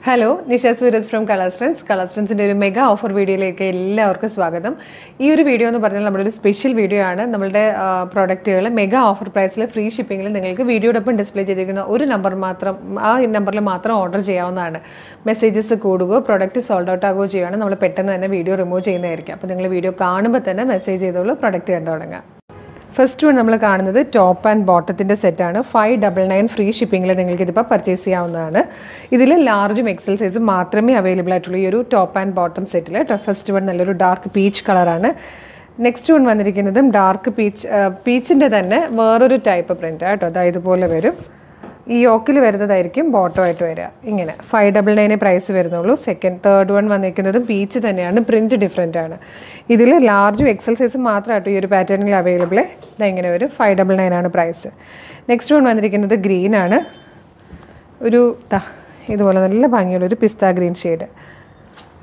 Hello Nisha Sooraj from colour സ്ട്രെൻസ് colour ട്രെൻഡ്സിന്റെ ഒരു mega offer വീഡിയോയിലേക്ക് എല്ലാവർക്കും സ്വാഗതം. ഈ ഒരു വീഡിയോ എന്ന് പറഞ്ഞാൽ നമ്മുടെ ഒരു സ്പെഷ്യൽ വീഡിയോ ആണ്. നമ്മുടെ പ്രോഡക്റ്റുകൾ മെഗാ ഓഫർ പ്രൈസിൽ ഫ്രീ ഷിപ്പിങ്ങിൽ നിങ്ങൾക്ക് വീഡിയോടൊപ്പം ഡിസ്പ്ലേ ചെയ്തിരിക്കുന്ന ഒരു നമ്പർ മാത്രം ആ നമ്പറിൽ മാത്രം ഓർഡർ ചെയ്യാവുന്നതാണ്. മെസ്സേജസ് കൂടുകയോ പ്രോഡക്റ്റ് സോൾഡ് ഔട്ട് ആകുകയോ ചെയ്യുകയാണ് നമ്മൾ പെട്ടെന്ന് തന്നെ വീഡിയോ റിമൂവ് ചെയ്യുന്നതായിരിക്കും. അപ്പോൾ നിങ്ങൾ വീഡിയോ കാണുമ്പോൾ തന്നെ മെസ്സേജ് ചെയ്തോളൂ പ്രോഡക്റ്റ് കണ്ടു തുടങ്ങാം ഫസ്റ്റ് വൺ നമ്മൾ കാണുന്നത് ടോപ്പ് ആൻഡ് ബോട്ടത്തിന്റെ സെറ്റാണ് ഫൈവ് ഡബിൾ നയൻ ഫ്രീ ഷിപ്പിങ്ങിൽ നിങ്ങൾക്ക് ഇതിപ്പോൾ പർച്ചേസ് ചെയ്യാവുന്നതാണ്. ഇതിൽ ലാർജും എക്സൽ സൈസും മാത്രമേ അവൈലബിൾ ആയിട്ടുള്ളൂ ഈ ഒരു ടോപ്പ് ആൻഡ് ബോട്ടം സെറ്റിൽ ഫസ്റ്റ് വൺ നല്ലൊരു ഡാർക്ക് പീച്ച് കളറാണ് നെക്സ്റ്റ് വൺ വന്നിരിക്കുന്നതും ഡാർക്ക് പീച്ച് പീച്ചിന്റെ തന്നെ വേറൊരു ടൈപ്പ് പ്രിന്റ് കേട്ടോ. അതായത് പോലെ വരും. ഈ യോക്കിൽ വരുന്നതായിരിക്കും ബോട്ടോ ആയിട്ട് വരിക. ഇങ്ങനെ ഫൈവ് ഡബിൾ നയനെ പ്രൈസ് വരുന്നുള്ളൂ. സെക്കൻഡ് തേർഡ് വൺ വന്നിരിക്കുന്നത് പീച്ച് തന്നെയാണ്. പ്രിന്റ് ഡിഫറെന്റ് ആണ്. ഇതിൽ ലാർജും എക്സൽ സൈസും മാത്രമായിട്ട് ഈ ഒരു പാറ്റേണിൽ അവൈലബിൾ ഇതാ ഇങ്ങനെ ഒരു ഫൈവ് ഡബിൾ നയൻ ആണ് പ്രൈസ് നെക്സ്റ്റ് വൺ വന്നിരിക്കുന്നത് ഗ്രീൻ ആണ്. ഒരു ഇതുപോലെ നല്ല ഭംഗിയുള്ള ഒരു പിസ്ത ഗ്രീൻ ഷെയ്ഡ്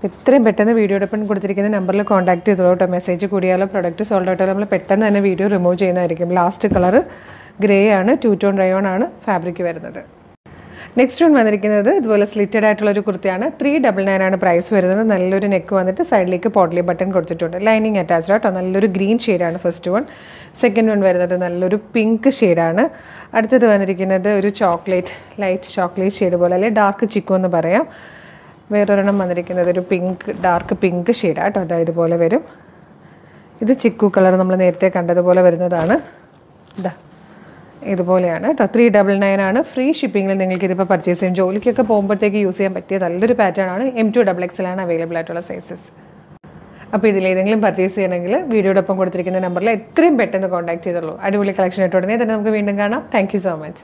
എത്രയും പെട്ടെന്ന് വീഡിയോടൊപ്പം കൊടുത്തിരിക്കുന്ന നമ്പറിൽ കോൺടാക്ട് ചെയ്തോട്ടോ മെസ്സേജ് കൂടിയാലോ പ്രൊഡക്റ്റ് സോൾഡ് ആയിട്ടോ നമ്മൾ പെട്ടെന്ന് തന്നെ വീഡിയോ റിമൂവ് ചെയ്യുന്നതായിരിക്കും. ലാസ്റ്റ് കളർ ഗ്രേ ആണ് ടൂ ടോൺ റയോൺ ആണ് ഫാബ്രിക് വരുന്നത്. നെക്സ്റ്റ് വൺ വന്നിരിക്കുന്നത് ഇതുപോലെ സ്ലിറ്റഡ് ആയിട്ടുള്ള ഒരു കുർത്തിയാണ്. ത്രീ ഡബിൾ നയൻ ആണ് പ്രൈസ് വരുന്നത്. നല്ലൊരു നെക്ക് വന്നിട്ട് സൈഡിലേക്ക് പോട്ട്ലി ബട്ടൺ കൊടുത്തിട്ടുണ്ട്. ലൈനിങ് അറ്റാച്ച്ഡ് ആട്ടോ. നല്ലൊരു ഗ്രീൻ ഷെയ്ഡാണ് ഫസ്റ്റ് വൺ സെക്കൻഡ് വൺ വരുന്നത് നല്ലൊരു പിങ്ക് ഷെയ്ഡാണ് അടുത്തത് വന്നിരിക്കുന്നത് ഒരു ചോക്ലേറ്റ് ലൈറ്റ് ചോക്ലേറ്റ് ഷെയ്ഡ് പോലെ അല്ലെങ്കിൽ ഡാർക്ക് ചിക്കു എന്ന് പറയാം. വേറൊരെണ്ണം വന്നിരിക്കുന്നത് ഒരു പിങ്ക് ഡാർക്ക് പിങ്ക് ഷെയ്ഡാട്ടോ അതായത് ഇതുപോലെ വരും. ഇത് ചിക്കു കളർ നമ്മൾ നേരത്തെ കണ്ടതുപോലെ വരുന്നതാണ്. ഇതാ ഇതുപോലെയാണ് കേട്ടോ. ത്രീ ഡബിൾ നയൻ ആണ്. ഫ്രീ ഷിപ്പിങ്ങിൽ നിങ്ങൾക്ക് ഇതിപ്പോൾ പർച്ചേസ് ചെയ്യും. ജോലിക്കൊക്കെ പോകുമ്പോഴത്തേക്ക് യൂസ് ചെയ്യാൻ പറ്റിയ നല്ലൊരു പാറ്റേൺ ആണ് എം ടു ഡബിൾ എക്സിലാണ് അവൈലബിൾ ആയിട്ടുള്ള സൈസസ് അപ്പോൾ ഇതിലേതെങ്കിലും പർച്ചേസ് ചെയ്യണമെങ്കിൽ വീഡിയോടൊപ്പം കൊടുത്തിരിക്കുന്ന നമ്പറിൽ എത്രയും പെട്ടെന്ന് കോൺടാക്ട് ചെയ്തോളൂ. അടിപൊളി കളക്ഷൻ ആയിട്ട് ഉടനെ തന്നെ നമുക്ക് വീണ്ടും കാണാം. Thank so much